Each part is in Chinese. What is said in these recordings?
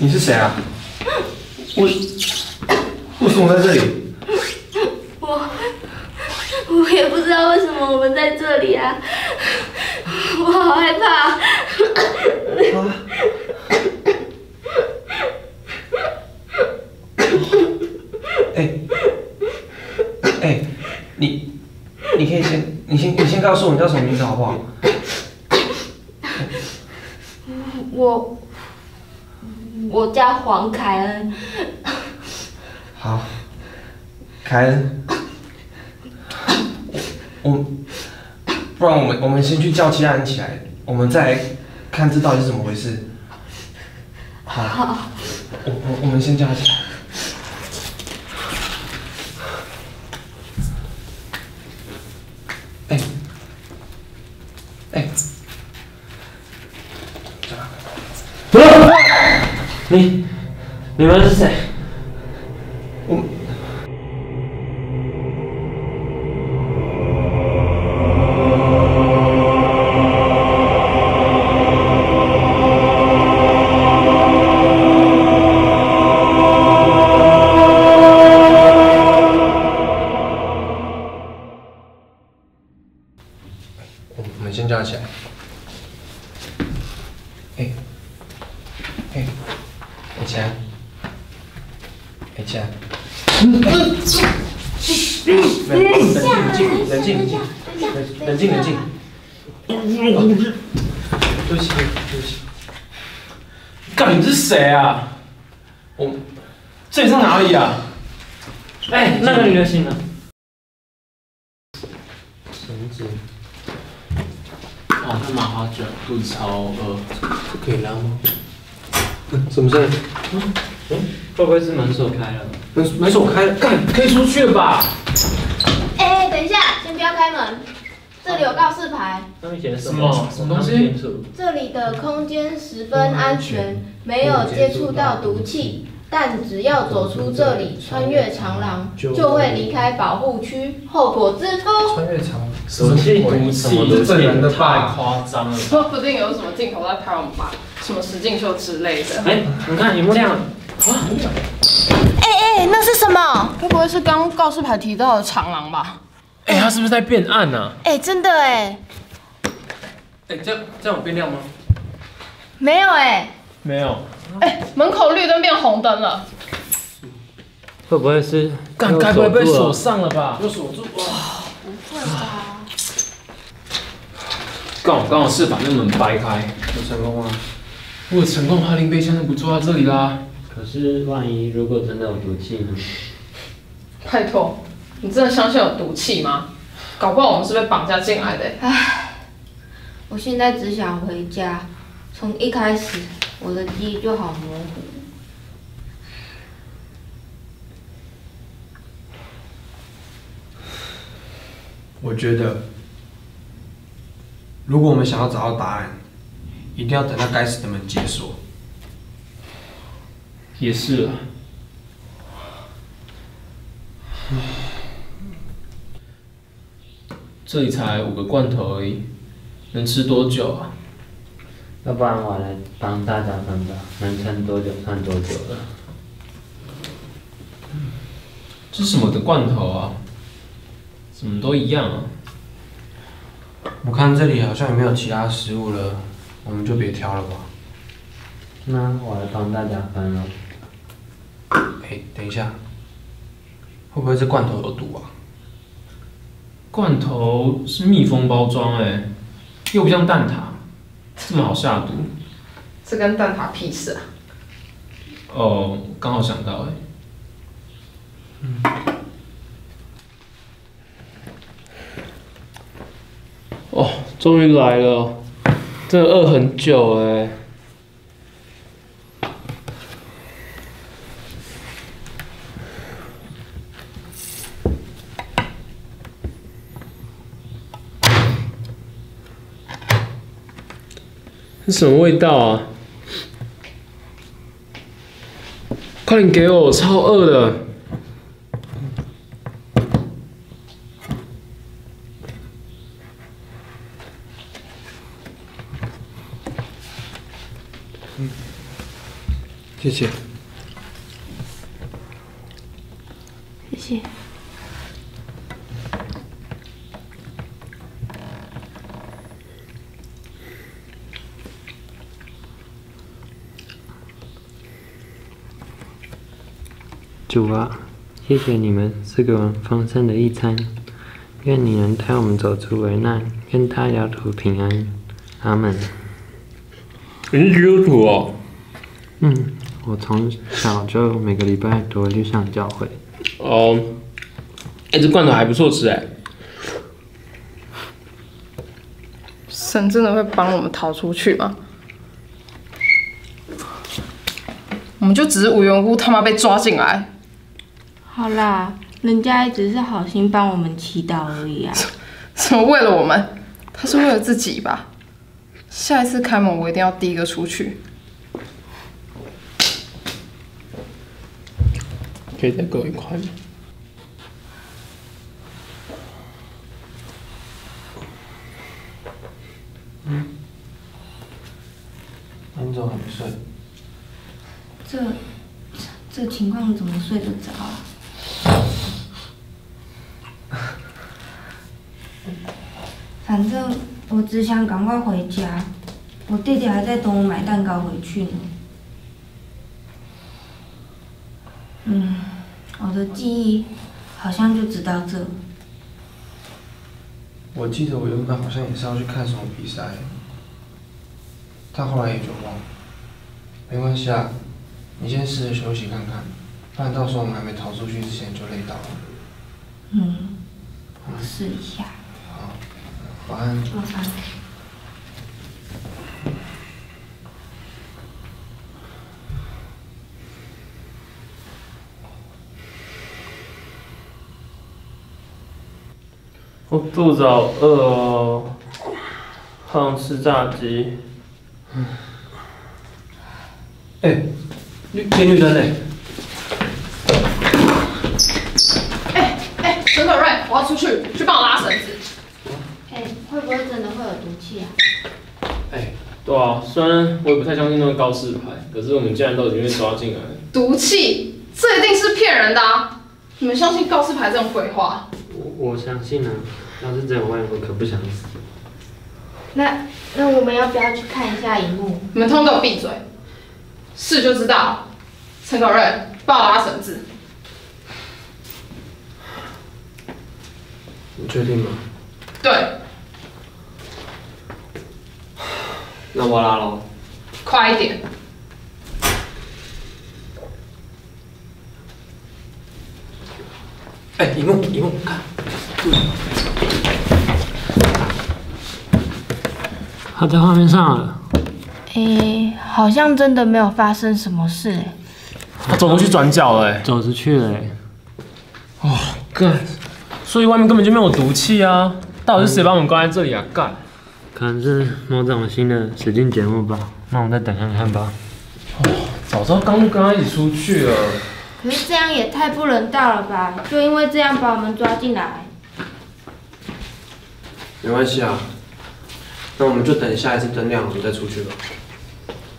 你是谁啊？为为什么在这里？我我也不知道为什么我们在这里啊，我好害怕。哎哎，你你可以先你先你先告诉我你叫什么名字好不好？我我叫黄凯恩，好，凯恩，我不然我们我们先去叫其他人起来，我们再来看这到底是怎么回事。好，我我我们先叫他起来。哎哎，你你们是谁？哎，那个女的醒了？绳子。哦，他麻花卷，肚子超饿，可以拉吗？什么事？会不会是门锁开了？门门锁开了，干，可以出去了吧？哎、等一下，先不要开门，这里有告示牌，上面写的什么什么东西？这里的空间十分安全，没有接触到毒气。但只要走出这里，穿越长廊，就会离开保护区，后果自负。穿越长什么气毒什么人的太夸张了。说不定有什么镜头在拍我们吧，什么实境秀之类的。哎，你看荧幕亮了。哎哎，那是什么？该不会是刚告示牌提到的长廊吧？哎，它是不是在变暗啊？哎，真的哎，哎，这样这样有变亮吗？没有哎，没有。哎，门口绿灯变红灯了。会不会是？该，该不会被锁上了吧？又锁住哇！刚好刚好是把那门掰开，有成功吗？如果成功的话，林北现在不坐在这里啦。可是万一如果真的有毒气呢？拜托，你真的相信有毒气吗？搞不好我们是被绑架进来的。我现在只想回家。从一开始，我的记忆就好模糊。我觉得，如果我们想要找到答案，一定要等到该死的门解锁。也是啊。这里才五个罐头而已，能吃多久啊？要不然我来帮大家分吧，能撑多久算多久了。这是什么的罐头啊？怎么都一样啊？我看这里好像也没有其他食物了，我们就别挑了吧。那我来帮大家分了。哎，等一下，会不会这罐头有毒啊？罐头是密封包装哎、又不像蛋挞，这么好下毒。这跟蛋挞屁事啊！哦，刚好想到哎、哦，终于来了，真的饿很久哎、是什么味道啊？快点给我，我超饿的。嗯，谢谢。主啊，谢谢你们赐给我们丰盛的一餐，愿你能带我们走出危难，愿大家都平安。阿门。你是基督徒哦？嗯，我从小就每个礼拜都会去上教会。哦，哎、这罐头还不错吃哎。神真的会帮我们逃出去吗？我们就只是无缘无故他妈被抓进来，好啦，人家也只是好心帮我们祈祷而已啊。什么为了我们？他是为了自己吧？下一次开门我一定要第一个出去。可以再给我一块吗？嗯，安总还没睡？这这情况怎么睡得着啊？反正我只想赶快回家，我弟弟还在等我买蛋糕回去呢。嗯，我的记忆好像就只到这。我记得我原本好像也是要去看什么比赛，但后来也就忘了。没关系啊，你先试着休息看看，不然到时候我们还没逃出去之前就累到了。嗯，我试一下。好，晚安。晚安。我肚子好饿哦，好想吃炸鸡。哎、绿天绿灯嘞！哎哎，陈可瑞，我要出去，去帮我拉绳子。哎、会不会真的会有毒气啊？哎，对啊，虽然我也不太相信那个告示牌，可是我们既然都已经被抓进来了，毒气，这一定是骗人的啊！你们相信告示牌这种鬼话？我我相信啊，要是真有外我可不想死。那那我们要不要去看一下荧幕？你们通通给我闭嘴！是就知道。陈可瑞，帮我拉绳子。你确定吗？对，那我拉喽。快一点。哎、荧幕荧幕看，他在画面上了，诶、好像真的没有发生什么事、诶他走过去转角了哎。走出去了欸。干，所以外面根本就没有毒气啊！到底是谁把我们关在这里啊？干！可能是某种新的实境节目吧。那我们再等看看吧。哦早知道刚跟他一起出去了。可是这样也太不人道了吧？就因为这样把我们抓进来。没关系啊。那我们就等下一次灯亮，我们再出去吧。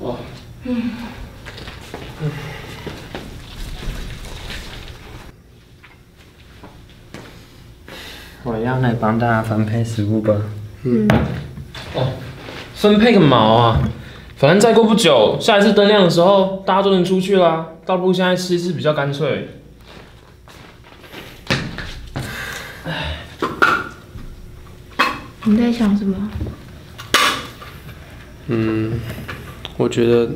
哦，我要来帮大家分配食物吧。嗯。哦分配个毛啊！反正再过不久，下一次灯亮的时候，大家都能出去啦。倒不如现在吃一次比较干脆。你在想什么？嗯，我觉得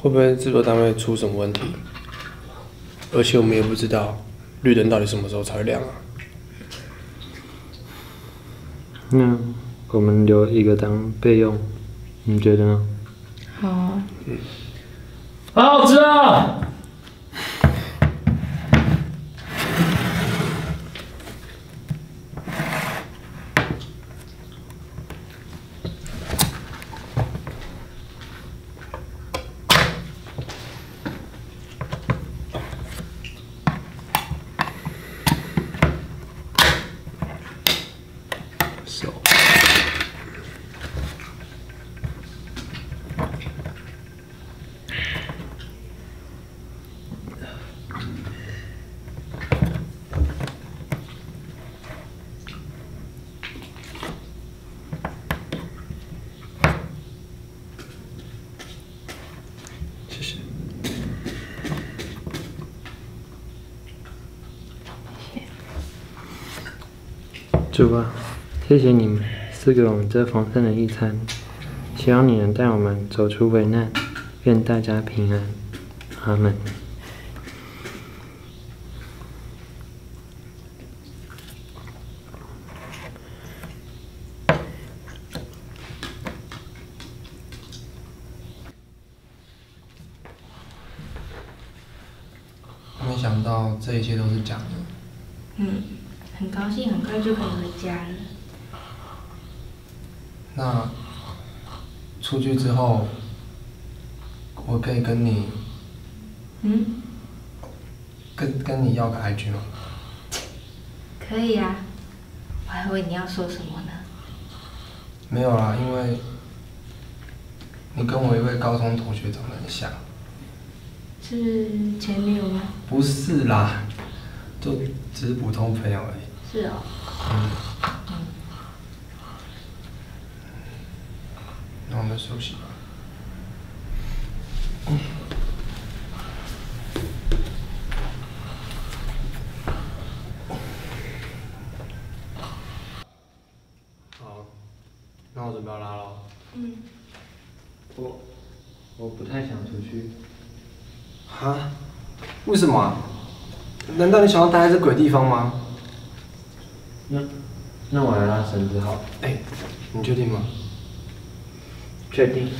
会不会制作单位出什么问题？而且我们也不知道绿灯到底什么时候才会亮啊。那我们留一个当备用，你觉得呢？好。啊，好好吃 So, this. 谢谢你们赐给我们这丰盛的一餐，希望你能带我们走出危难，愿大家平安。阿门。没想到这一切都是假的。嗯，很高兴很快就可以回家了。那出去之后，我可以跟你嗯，跟跟你要个 IG 吗？可以啊。我还以为你要说什么呢。没有啦，因为你跟我一位高中同学长得很像。是前女友吗？不是啦，就只是普通朋友而已。是哦。嗯。那我们休息吧。好，那我准备要拉了。嗯。我我不太想出去。啊？为什么啊？难道你想要待在这鬼地方吗？那那我来拉绳子好了。哎、你确定吗？确定。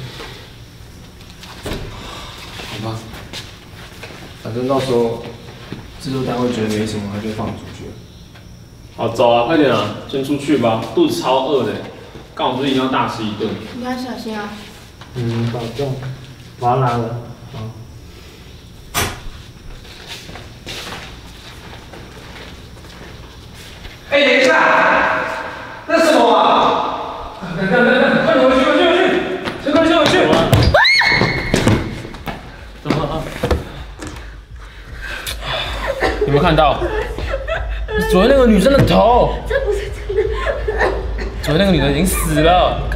好吧，反正到时候制作单位觉得没什么，他就放你出去。好，走啊，快点啊，先出去吧，肚子超饿的，刚好不是一定要大吃一顿。你要小心啊。嗯，保重。我要拉了。好。哎、等一下，那是什么啊？等等等等，快回去，先快先回去。怎么了？有没有看到？昨天那个女生的头。这不是真的。昨天那个女的已经死了。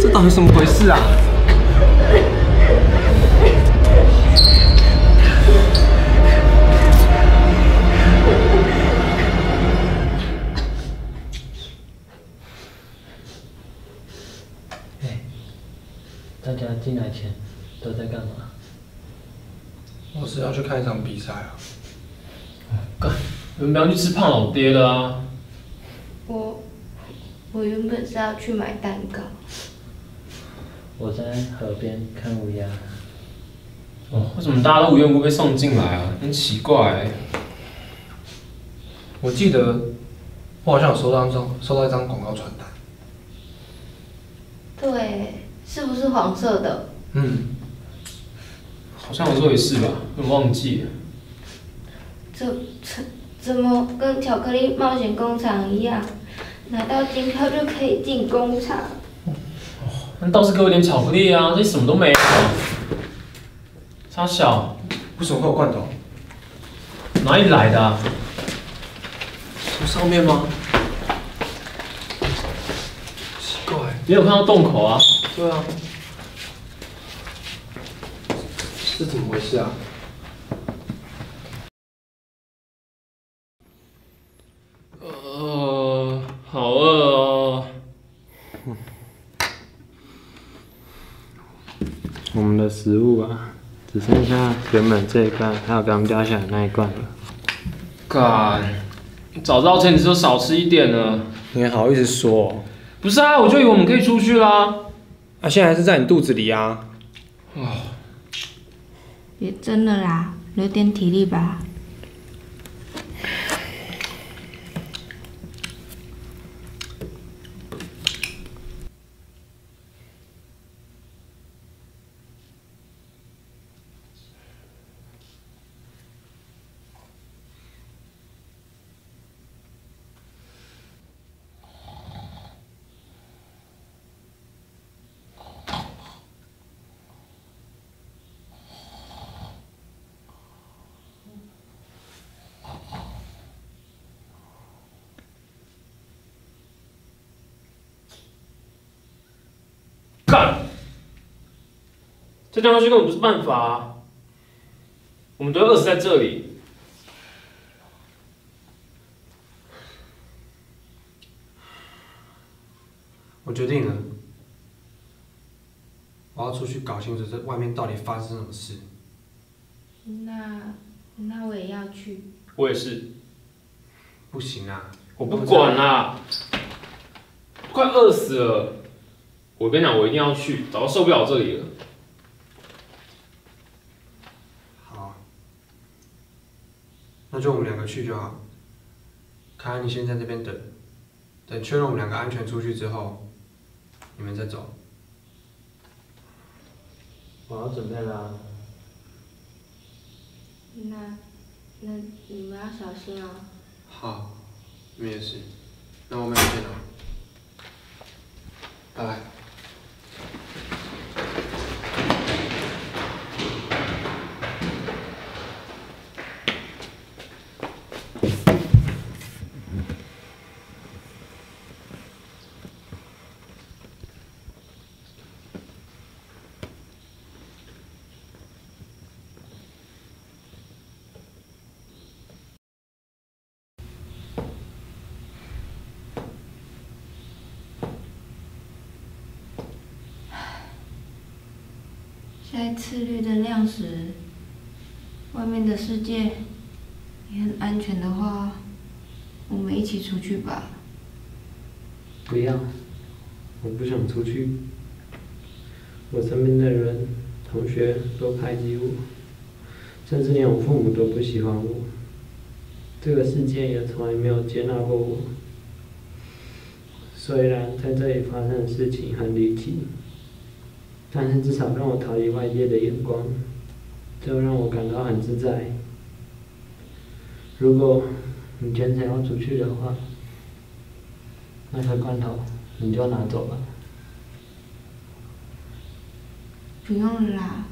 这到底怎么回事啊？大家进来前都在干嘛？我是要去看一场比赛啊。干，你们不要去吃胖老爹的啊！我我原本是要去买蛋糕。我在河边看乌鸦。哦，为什么大家都无缘无故被送进来啊？很奇怪、欸。我记得我好像有收到一张收到一张广告传单。对，是不是黄色的？嗯，好像有这回事吧，我忘记了。这这怎么跟巧克力冒险工厂一样？拿到金票就可以进工厂？那倒是给我点巧克力啊，这里什么都没有。差小，为什么会有罐头？哪里来的、啊？从上面吗？奇怪。你有看到洞口啊？对啊。这怎么回事啊？呃，好饿哦。我们的食物啊，只剩下原本这一罐，还有刚掉下来那一罐了。干，早知道前几次就少吃一点了。你还好意思说？不是啊，我就以为我们可以出去啦。啊，现在还是在你肚子里啊。别争了啦，留点体力吧。干。这掉下去根本不是办法啊，我们都饿死在这里。我决定了。我要出去搞清楚这外面到底发生什么事。那那我也要去，我也是，不行啊，我不管啦，快饿死了。我跟你讲，我一定要去，早就受不了这里了。好，那就我们两个去就好。凯安，你先在这边等，等确认我们两个安全出去之后，你们再走。我要准备了。那那你们要小心哦。好，你们也是。那我们见了，拜拜。在次绿灯亮时，外面的世界也很安全的话，我们一起出去吧。不要，我不想出去。我身边的人、同学都排挤我，甚至连我父母都不喜欢我。这个世界也从来没有接纳过我。虽然在这里发生的事情很离奇，但是至少让我逃离外界的眼光，这让我感到很自在。如果你坚持要出去的话，那颗罐头你就拿走吧。不用了啦，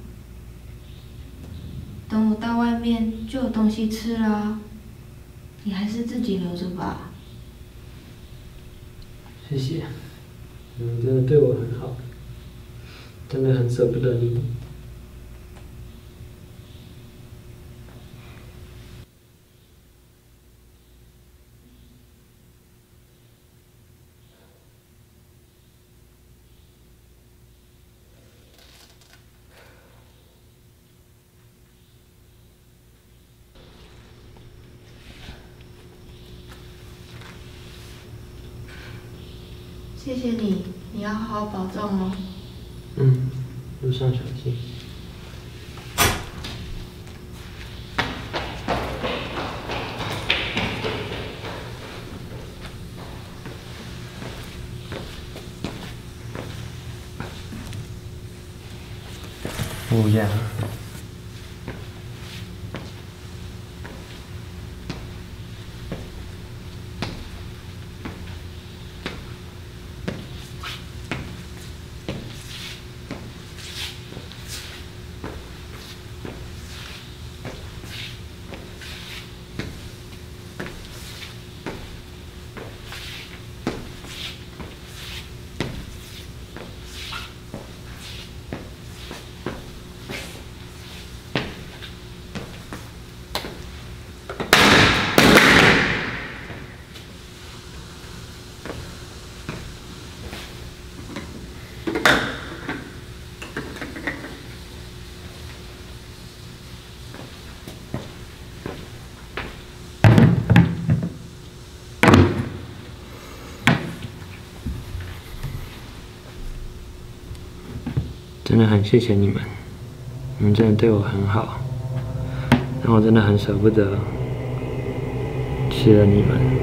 等我到外面就有东西吃了。你还是自己留着吧。谢谢，你们真的对我很好，真的很舍不得你。谢谢你，你要好好保重哦。嗯，路上小心。不要。真的很谢谢你们，你们真的对我很好，让我真的很舍不得，吃了你们。